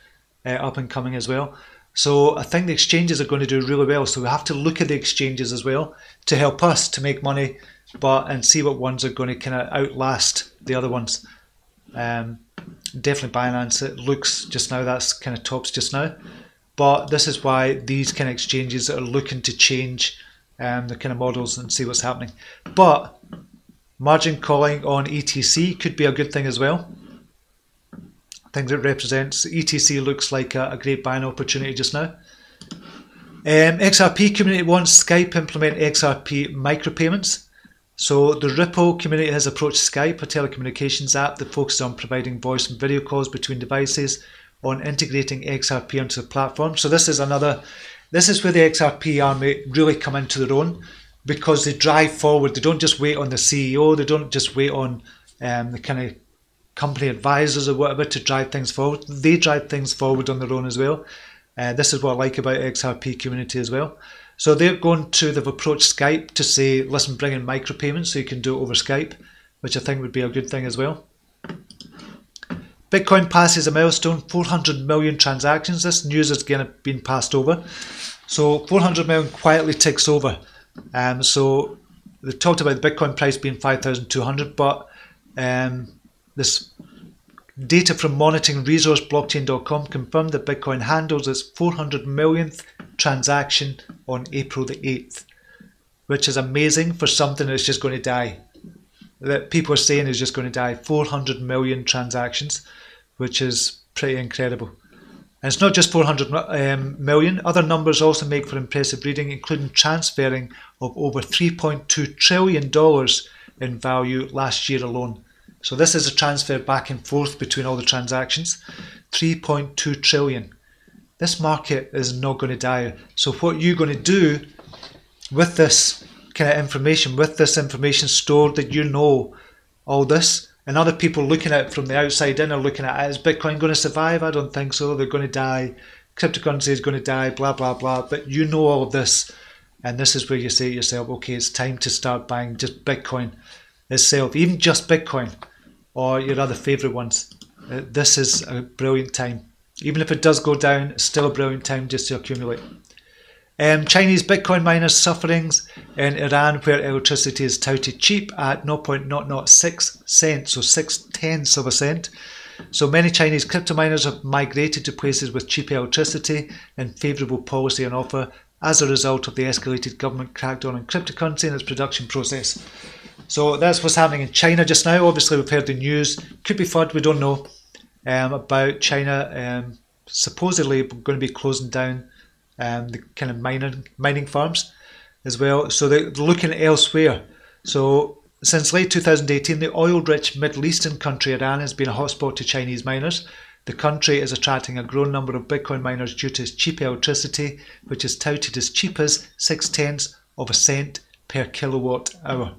uh, up and coming as well. So I think the exchanges are going to do really well. So we have to look at the exchanges as well to help us to make money, but and see what ones are going to kind of outlast the other ones. Um, definitely Binance. It looks just now that's kind of tops just now. But this is why these kind of exchanges are looking to change um, the kind of models and see what's happening. But margin calling on ETC could be a good thing as well. I think it represents ETC looks like a, a great buying opportunity just now. Um, XRP community wants Skype implement XRP micropayments. So the Ripple community has approached Skype, a telecommunications app that focuses on providing voice and video calls between devices on integrating XRP onto the platform. So this is another, this is where the XRP army really come into their own because they drive forward. They don't just wait on the CEO. They don't just wait on um, the kind of company advisors or whatever to drive things forward. They drive things forward on their own as well. Uh, this is what I like about XRP community as well. So they're going to, they've approached Skype to say, listen, bring in micropayments so you can do it over Skype, which I think would be a good thing as well. Bitcoin passes a milestone 400 million transactions. This news has again been passed over. So 400 million quietly ticks over. Um, so they talked about the Bitcoin price being 5,200, but um, this Data from monitoring resourceblockchain.com confirmed that Bitcoin handles its 400 millionth transaction on April the 8th, which is amazing for something that's just going to die. That people are saying is just going to die. 400 million transactions, which is pretty incredible. And it's not just 400 um, million, other numbers also make for impressive reading, including transferring of over $3.2 trillion in value last year alone. So this is a transfer back and forth between all the transactions. 3.2 trillion. This market is not going to die. So what you're going to do with this kind of information, with this information stored that you know all this, and other people looking at it from the outside in are looking at it, is Bitcoin going to survive? I don't think so. They're going to die. Cryptocurrency is going to die, blah, blah, blah. But you know all of this. And this is where you say to yourself, okay, it's time to start buying just Bitcoin itself, even just Bitcoin or your other favourite ones. Uh, this is a brilliant time. Even if it does go down, it's still a brilliant time just to accumulate. Um, Chinese Bitcoin miners sufferings in Iran, where electricity is touted cheap at 0.006 cents, so six tenths of a cent. So many Chinese crypto miners have migrated to places with cheap electricity and favourable policy on offer as a result of the escalated government crackdown on cryptocurrency and its production process. So that's what's happening in China just now. Obviously, we've heard the news. Could be FUD, we don't know, um, about China um, supposedly going to be closing down um, the kind of mining mining farms as well. So they're looking elsewhere. So since late 2018, the oil-rich Middle Eastern country Iran has been a hotspot to Chinese miners. The country is attracting a growing number of Bitcoin miners due to its cheap electricity, which is touted as cheap as six tenths of a cent per kilowatt hour.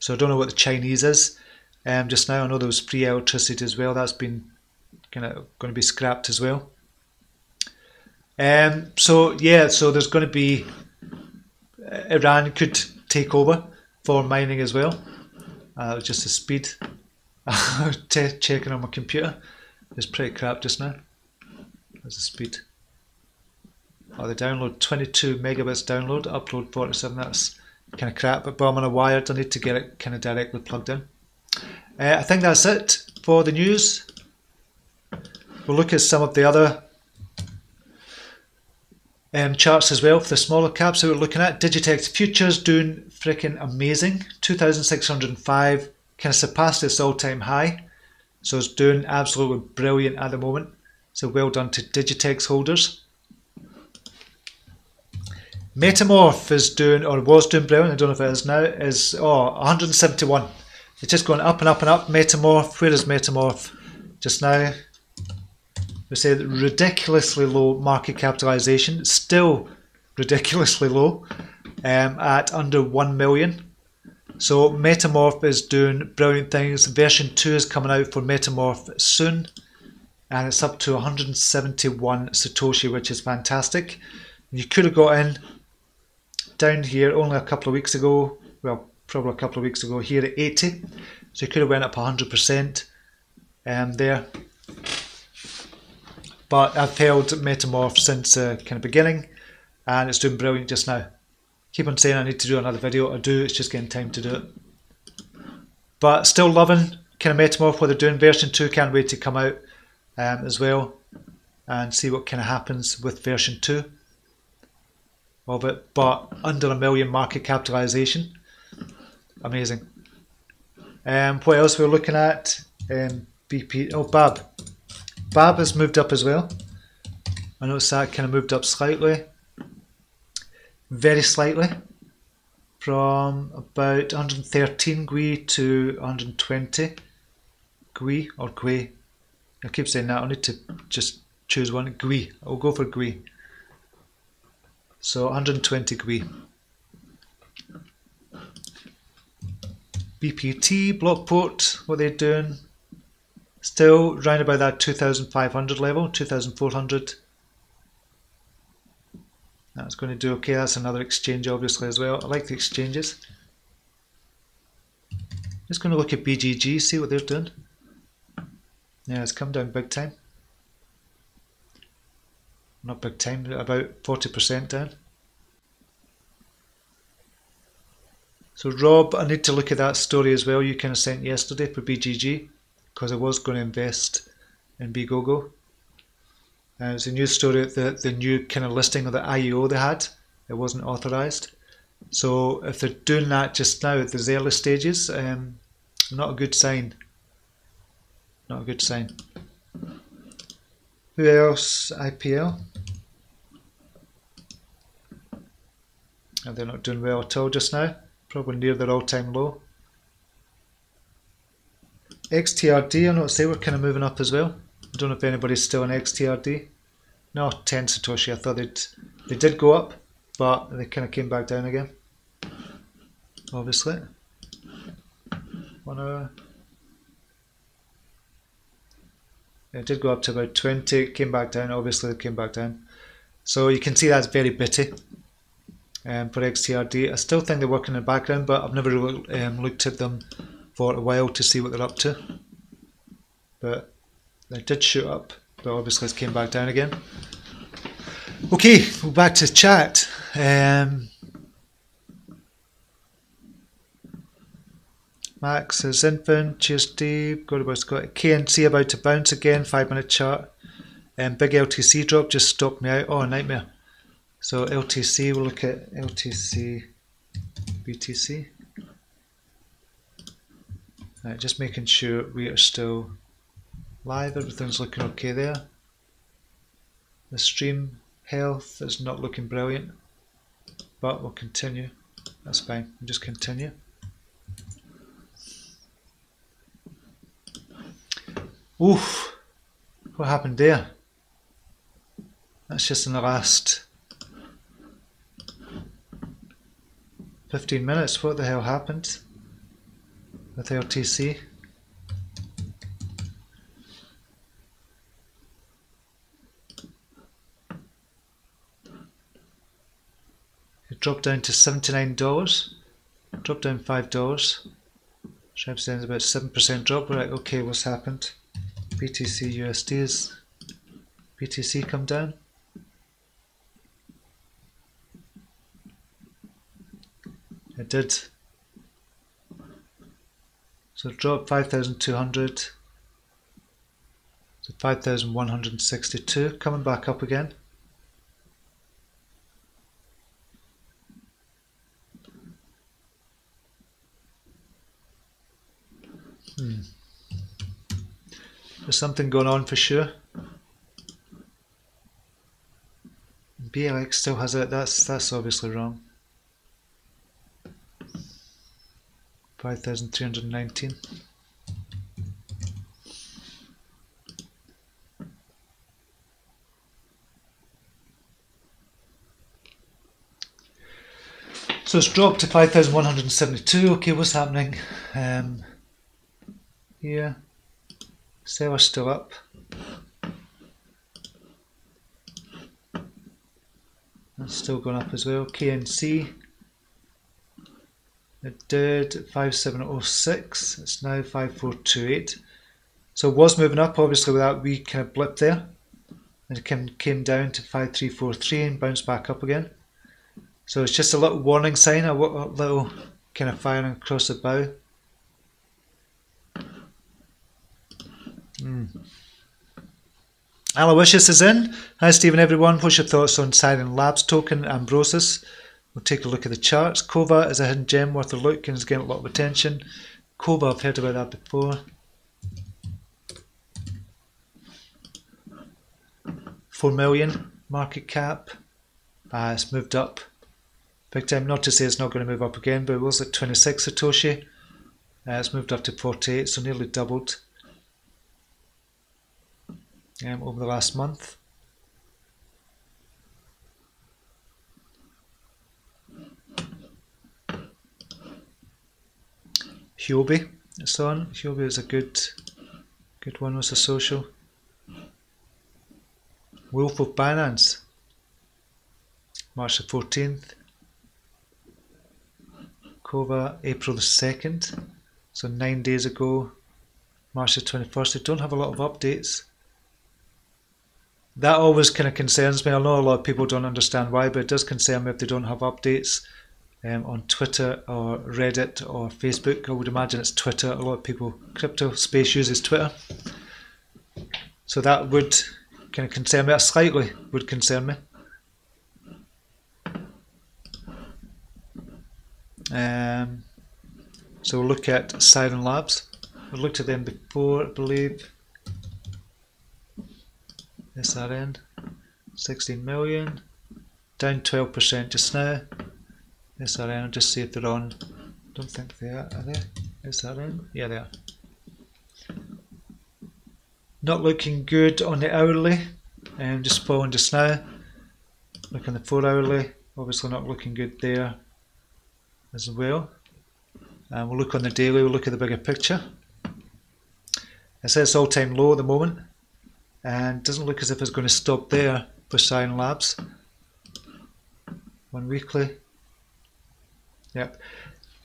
So I don't know what the Chinese is um, just now. I know there was free electricity as well. That's been kind of going to be scrapped as well. Um, so yeah, so there's going to be uh, Iran could take over for mining as well. Uh, just the speed. checking on my computer. It's pretty crap just now. There's the speed. Oh, the download 22 megabits download, upload 47. That's kind of crap, but I'm on a wired. I need to get it kind of directly plugged in. Uh, I think that's it for the news. We'll look at some of the other um, charts as well for the smaller caps that we're looking at. Digitex futures doing freaking amazing. 2,605 kind of surpassed its all-time high. So it's doing absolutely brilliant at the moment. So well done to Digitex holders. Metamorph is doing, or was doing brilliant, I don't know if it is now, is oh, 171. It's just going up and up and up. Metamorph, where is Metamorph? Just now, we say ridiculously low market capitalization, still ridiculously low, um, at under 1 million. So Metamorph is doing brilliant things. Version 2 is coming out for Metamorph soon, and it's up to 171 Satoshi, which is fantastic. You could have got in down here only a couple of weeks ago, well, probably a couple of weeks ago here at 80. So you could have went up 100% um, there. But I've held Metamorph since the kind of beginning and it's doing brilliant just now. Keep on saying I need to do another video. I do, it's just getting time to do it. But still loving kind of Metamorph, what they're doing. Version 2 can't wait to come out um, as well and see what kind of happens with version 2 of it, but under a million market capitalization. Amazing. Um, what else we're looking at? Um, BP. Oh, Bab. Bab has moved up as well. I noticed that kind of moved up slightly, very slightly, from about 113 GUI to 120 GUI or GUI. I keep saying that. I need to just choose one. GUI. I'll go for GUI. So 120 GUI. BPT, Blockport, what they're doing, still round about that 2500 level, 2400. That's going to do okay. That's another exchange, obviously, as well. I like the exchanges. Just going to look at BGG, see what they're doing. Yeah, it's come down big time not big time, about 40% down. So Rob, I need to look at that story as well you kind of sent yesterday for BGG. Because I was going to invest in BeGoGo. And it's a news story that the new kind of listing of the IEO they had, it wasn't authorised. So if they're doing that just now at the early stages, um, not a good sign. Not a good sign. Who else? IPL. And they're not doing well at all just now. Probably near their all-time low. XTRD, I know they were kind of moving up as well. I don't know if anybody's still in XTRD. No, 10 Satoshi. I thought they'd, they did go up, but they kind of came back down again. Obviously. One hour. It did go up to about 20, came back down, obviously it came back down. So you can see that's very bitty um, for XTRD. I still think they're working in the background, but I've never um, looked at them for a while to see what they're up to. But they did shoot up, but obviously it came back down again. Okay, we're back to chat. Um, Max says infant, cheers Steve, got about got KNC about to bounce again, five minute chart. And um, big LTC drop just stopped me out. Oh, nightmare. So LTC, we'll look at LTC, BTC. Right, just making sure we are still live, everything's looking okay there. The stream health is not looking brilliant, but we'll continue. That's fine, we'll just continue. Oof, what happened there? That's just in the last 15 minutes. What the hell happened with LTC? It dropped down to $79, dropped down $5. Sharp stands about 7% drop. Right, okay, what's happened? BTC USD is BTC come down. It did. So drop 5,200 to 5,162, coming back up again. Hmm. There's something going on for sure. BLX still has it. That's that's obviously wrong. Five thousand three hundred nineteen. So it's dropped to 5,172. Okay, what's happening? Um, here. Celer's still up. That's still going up as well. KNC. It did 5706. It's now 5428. So it was moving up, obviously, with that wee kind of blip there. And it came, came down to 5343 and bounced back up again. So it's just a little warning sign, a little kind of firing across the bow. Mm. Aloysius is in. Hi, Stephen, everyone. What's your thoughts on Sirin Labs token, Ambrosus? We'll take a look at the charts. Kova is a hidden gem worth a look and is getting a lot of attention. Kova, I've heard about that before. Four million market cap. Uh, it's moved up big time. Not to say it's not going to move up again, but it was at 26 Satoshi. Uh, it's moved up to 48, so nearly doubled um, over the last month. Huobi, so on. Huobi is a good, good one with a social. Wolf of Binance, March the 14th. Kova, April the 2nd, so nine days ago, March the 21st. They don't have a lot of updates that always kind of concerns me. I know a lot of people don't understand why, but it does concern me if they don't have updates. Um, on Twitter or Reddit or Facebook. I would imagine it's Twitter. A lot of people, crypto space uses Twitter. So that would kind of concern me. Slightly would concern me. Um, so we'll look at Sirin Labs. We looked at them before, I believe. SRN, 16 million, down 12% just now. SRN, I'll just see if they're on. Don't think they are, are they? SRN? Yeah, they are. Not looking good on the hourly, um, just falling just now. Look on the 4 hourly, obviously not looking good there as well. And we'll look on the daily, we'll look at the bigger picture. It says all time low at the moment and doesn't look as if it's going to stop there for Sirin Labs. One weekly. Yep.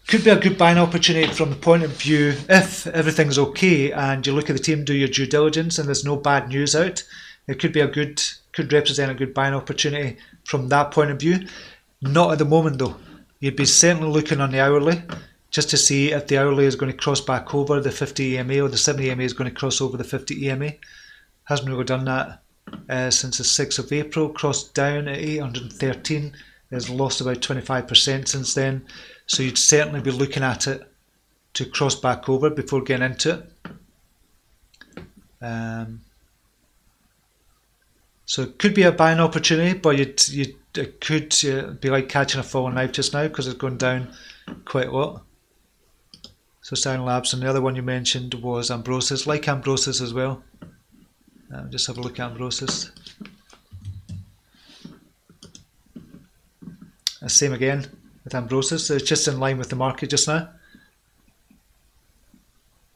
Could be a good buying opportunity from the point of view if everything's okay and you look at the team, do your due diligence, and there's no bad news out. It could be a good, could represent a good buying opportunity from that point of view. Not at the moment though. You'd be certainly looking on the hourly just to see if the hourly is going to cross back over the 50 EMA or the 70 EMA is going to cross over the 50 EMA. Hasn't really done that uh, since the 6th of April, crossed down at 813, has lost about 25% since then. So you'd certainly be looking at it to cross back over before getting into it. Um, so it could be a buying opportunity, but you'd, you'd, it could uh, be like catching a falling knife just now because it's gone down quite a lot. So Sirin Labs, and the other one you mentioned was Ambrosus, like Ambrosus as well. Um, just have a look at Ambrosus. Same again with Ambrosus, so it's just in line with the market just now.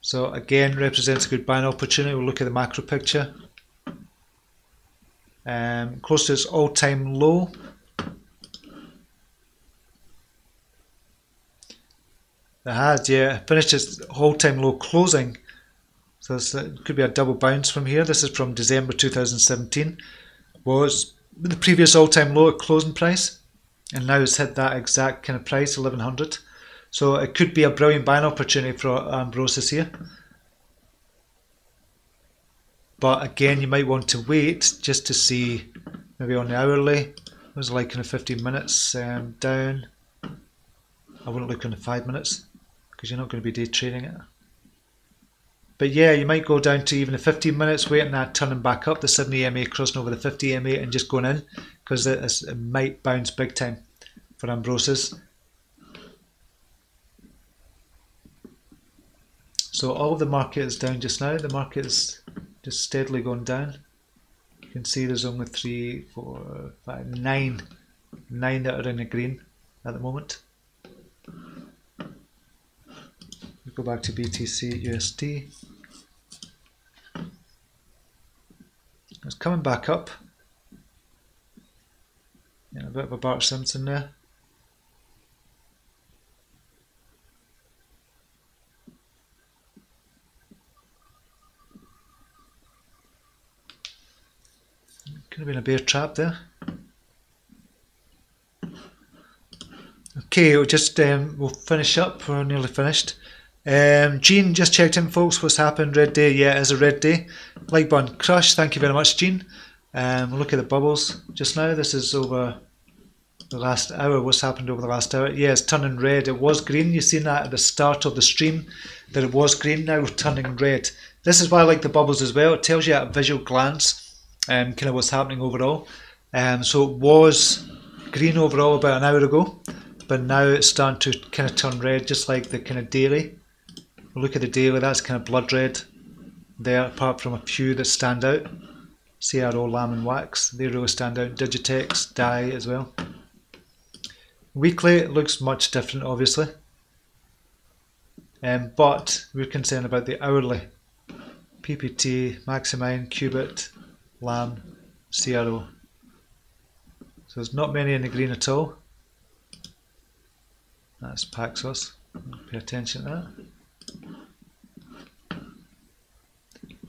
So again, represents a good buying opportunity. We'll look at the macro picture. Um, close to its all-time low It has, yeah. Finished its all-time low closing. So it could be a double bounce from here. This is from December 2017. Was the previous all-time low at closing price, and now it's hit that exact kind of price, 1100. So it could be a brilliant buying opportunity for Ambrosus here. But again, you might want to wait just to see maybe on the hourly. It was like in the 15 minutes um, down. I wouldn't look on the 5 minutes because you're not going to be day trading it. But yeah, you might go down to even the 15 minutes, waiting that turning back up, the 70 EMA crossing over the 50 EMA and just going in because it, might bounce big time for Ambrosus. So all the market is down just now. The market is just steadily going down. You can see there's only three, four, five, nine, nine that are in the green at the moment. We go back to BTC USD. It's coming back up. Yeah, a bit of a Bart Simpson there. Could have been a bear trap there. Okay, we'll just um, we'll finish up. We're nearly finished. Um, Gene just checked in, folks. What's happened? Red day, yeah, it is a red day. Like button crush. Thank you very much, Gene. Um, look at the bubbles just now. This is over the last hour. What's happened over the last hour? Yeah, it's turning red. It was green. You've seen that at the start of the stream that it was green. Now turning red. This is why I like the bubbles as well. It tells you at a visual glance um, kind of what's happening overall. Um, so it was green overall about an hour ago, but now it's starting to kind of turn red, just like the kind of daily look at the daily, that's kind of blood red there, apart from a few that stand out. CRO, Lamb and Wax, they really stand out. Digitex, DAI as well. Weekly, looks much different, obviously. Um, but we're concerned about the hourly. PPT, Maximine, Qubit, Lamb, CRO. So there's not many in the green at all. That's Paxos. Pay attention to that.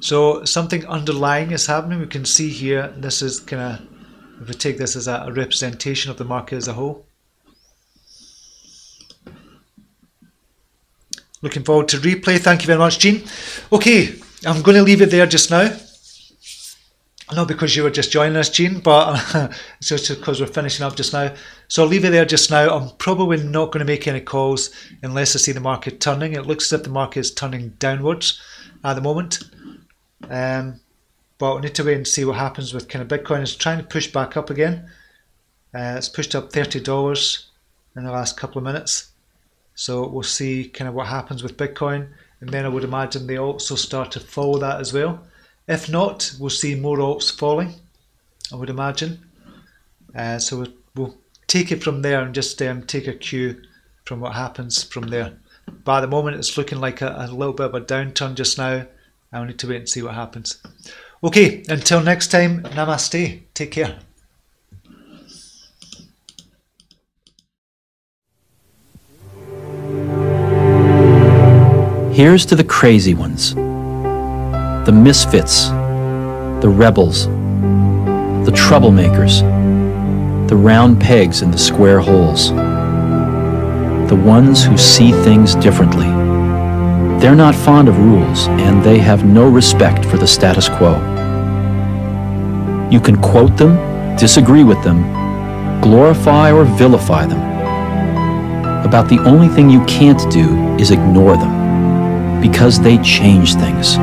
So something underlying is happening. We can see here, this is kind of, if we take this as a representation of the market as a whole. Looking forward to replay. Thank you very much, Gene. Okay, I'm going to leave it there just now. Not because you were just joining us, Gene, but it's just because we're finishing up just now. So I'll leave it there just now. I'm probably not going to make any calls unless I see the market turning. It looks as if the market is turning downwards at the moment. Um, but we need to wait and see what happens with kind of Bitcoin. It's trying to push back up again. Uh, it's pushed up $30 in the last couple of minutes. So we'll see kind of what happens with Bitcoin. And then I would imagine they also start to follow that as well. If not, we'll see more alts falling, I would imagine. Uh, so we'll, we'll, take it from there and just um, take a cue from what happens from there. But at the moment, it's looking like a, a little bit of a downturn just now. I'll need to wait and see what happens. Okay, until next time, namaste. Take care. Here's to the crazy ones, the misfits, the rebels, the troublemakers, the round pegs in the square holes, the ones who see things differently. They're not fond of rules, and they have no respect for the status quo. You can quote them, disagree with them, glorify or vilify them. About the only thing you can't do is ignore them because they change things.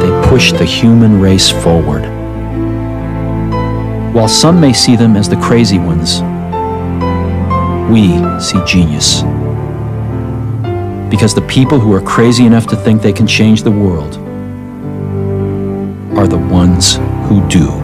They push the human race forward. While some may see them as the crazy ones, we see genius. Because the people who are crazy enough to think they can change the world are the ones who do.